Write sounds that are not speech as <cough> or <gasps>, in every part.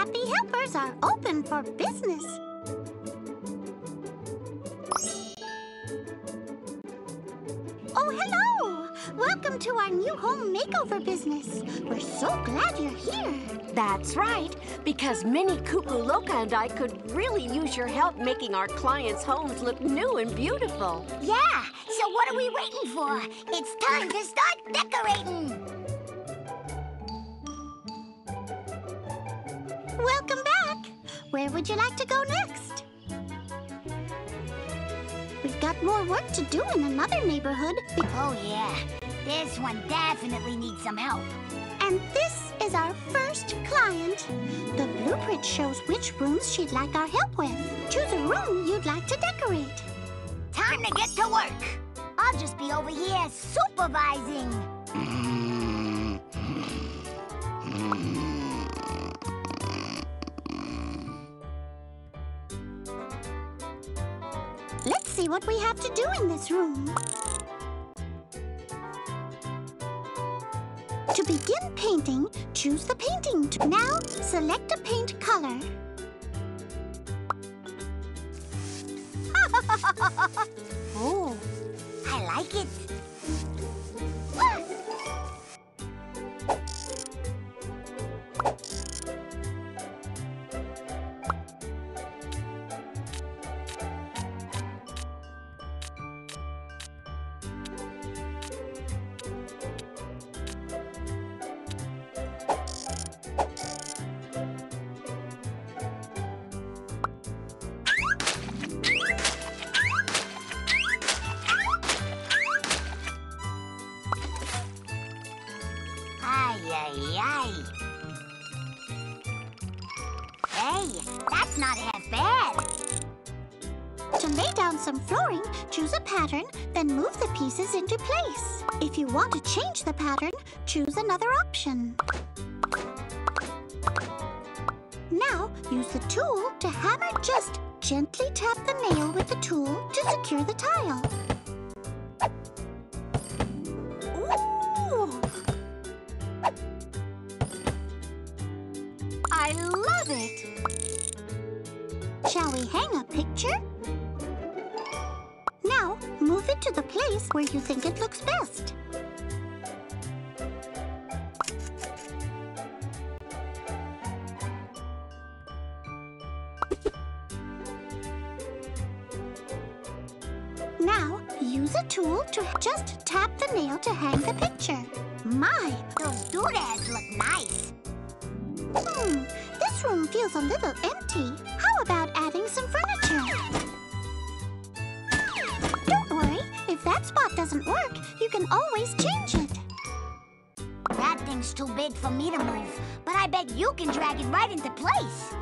happy helpers are open for business. Oh, hello! Welcome to our new home makeover business. We're so glad you're here. That's right, because Minnie Cuckoo Loca and I could really use your help making our clients' homes look new and beautiful. Yeah, so what are we waiting for? It's time to start decorating. Welcome back. Where would you like to go next? We've got more work to do in another neighborhood. Oh, yeah. This one definitely needs some help. And this is our first client. The blueprint shows which rooms she'd like our help with. Choose a room you'd like to decorate. Time to get to work. I'll just be over here supervising. <clears throat> Let's see what we have to do in this room. To begin painting, choose the painting. Now, select a paint color. Ooh, <laughs> I like it. That's not half bad. To lay down some flooring, choose a pattern, then move the pieces into place. If you want to change the pattern, choose another option. Now, use the tool to hammer just gently tap the nail with the tool to secure the tile. We hang a picture? Now, move it to the place where you think it looks best. Now, use a tool to just tap the nail to hang the picture. My, Those doodads look nice. Hmm, this room feels a little empty. Doesn't work, you can always change it. That thing's too big for me to move, but I bet you can drag it right into place.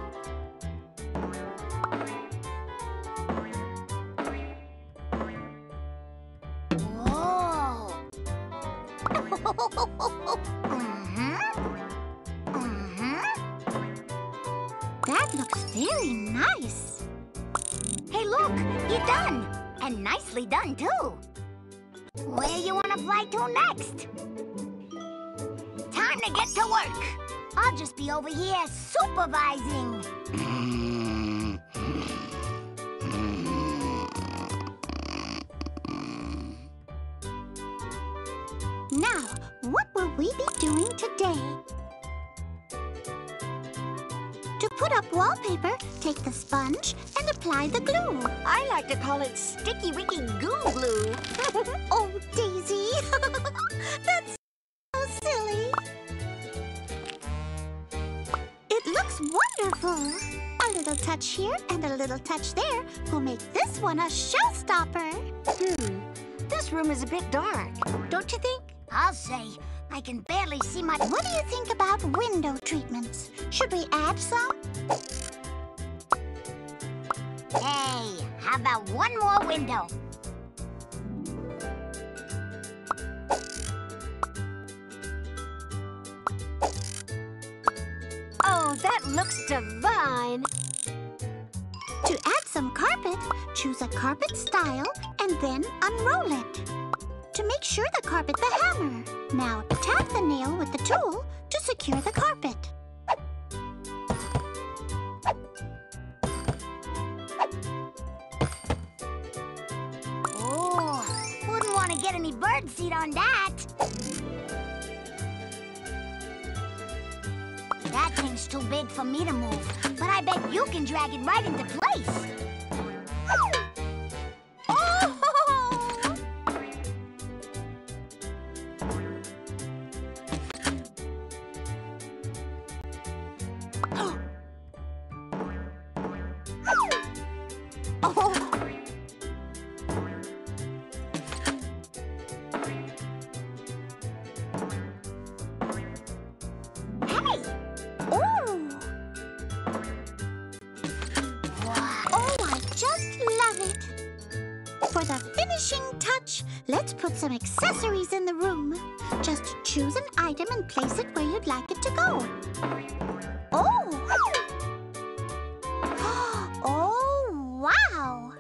Mm-hmm. Mm-hmm. <laughs> That looks very nice. Hey, look, you're done. And nicely done, too. Where you want to fly to next? Time to get to work. I'll just be over here supervising. Now, what will we be doing today? Put up wallpaper, take the sponge and apply the glue. I like to call it sticky wicky goo glue. <laughs> oh, Daisy! <laughs> That's so silly. It looks wonderful. A little touch here and a little touch there will make this one a showstopper. Hmm, this room is a bit dark, don't you think? I'll say, I can barely see my... What do you think about window treatments? Should we add some? Hey, how about one more window? Oh, that looks divine! To add some carpet, choose a carpet style and then unroll it. To make sure the carpet the hammer. Now tap the nail with the tool to secure the carpet. Gonna get any bird seed on that. That thing's too big for me to move, but I bet you can drag it right into place. For the finishing touch, let's put some accessories in the room. Just choose an item and place it where you'd like it to go. Oh! <gasps> Oh, wow!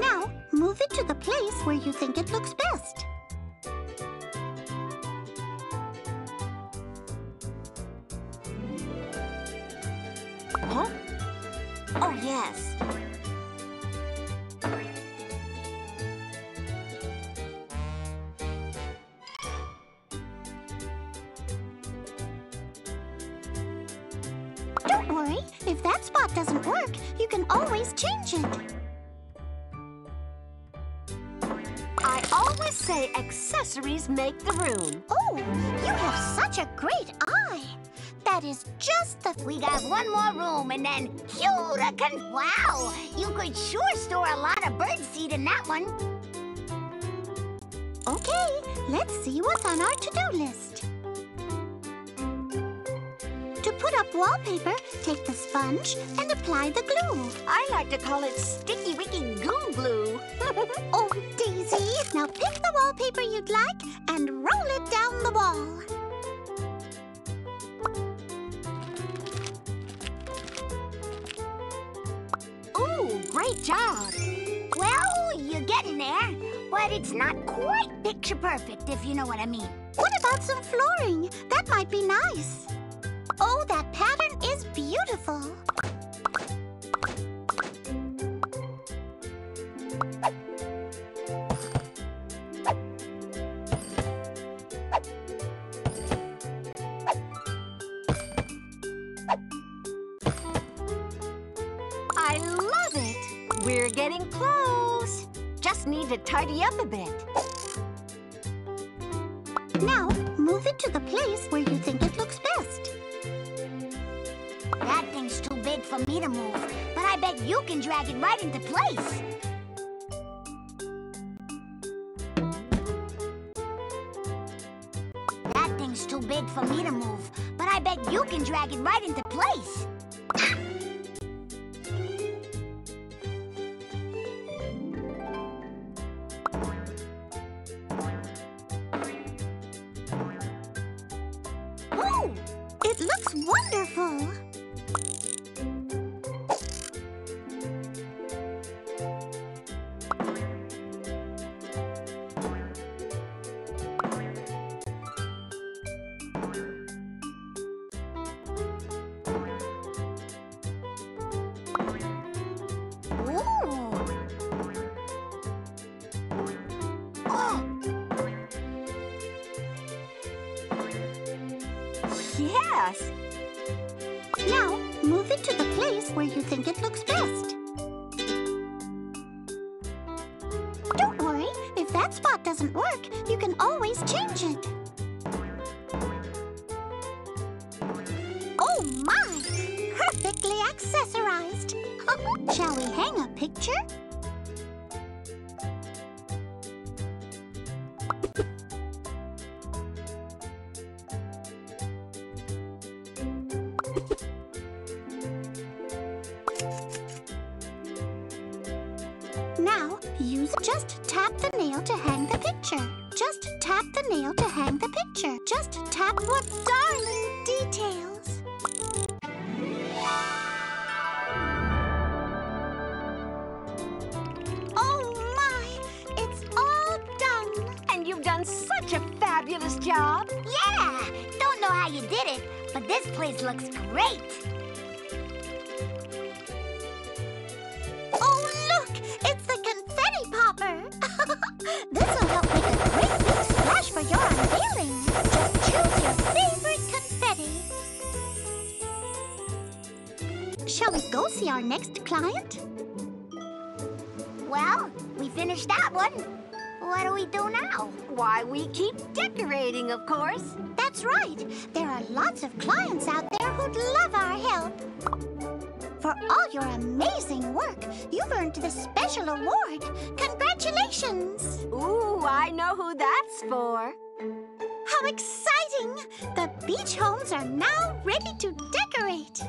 Now, move it to the place where you think it looks best. If that spot doesn't work, you can always change it. I always say accessories make the room. Oh, you have such a great eye. That is just the... We got one more room and then con- Wow! You could sure store a lot of bird seed in that one. Okay, let's see what's on our to-do list. Wallpaper, take the sponge and apply the glue. I like to call it sticky wicky goo glue. <laughs> Oh, Daisy! Now pick the wallpaper you'd like and roll it down the wall. Ooh, great job. Well, you're getting there, but it's not quite picture perfect, if you know what I mean. What about some flooring? That might be nice. Oh, that pattern is beautiful. I love it. We're getting close. Just need to tidy up a bit. Now, move it to the place where you think it looks best. Big for me to move, but I bet you can drag it right into place. That thing's too big for me to move, but I bet you can drag it right into place. It looks wonderful. Yes. Now, move it to the place where you think it looks best. Don't worry, if that spot doesn't work, you can always change it. Oh my! Perfectly accessorized. <laughs> Shall we hang a picture? Now, use just tap the nail to hang the picture. Just tap the nail to hang the picture. Just tap what darling details. Oh my, it's all done. And you've done such a fabulous job. yeah! Don't know how you did it, but this place looks great. This will help make a great big splash for your unveiling. Just choose your favorite confetti. Shall we go see our next client? Well, we finished that one. What do we do now? Why, we keep decorating, of course. That's right. There are lots of clients out there who'd love. For all your amazing work, you've earned this special award. Congratulations! Ooh, I know who that's for. How exciting! The beach homes are now ready to decorate.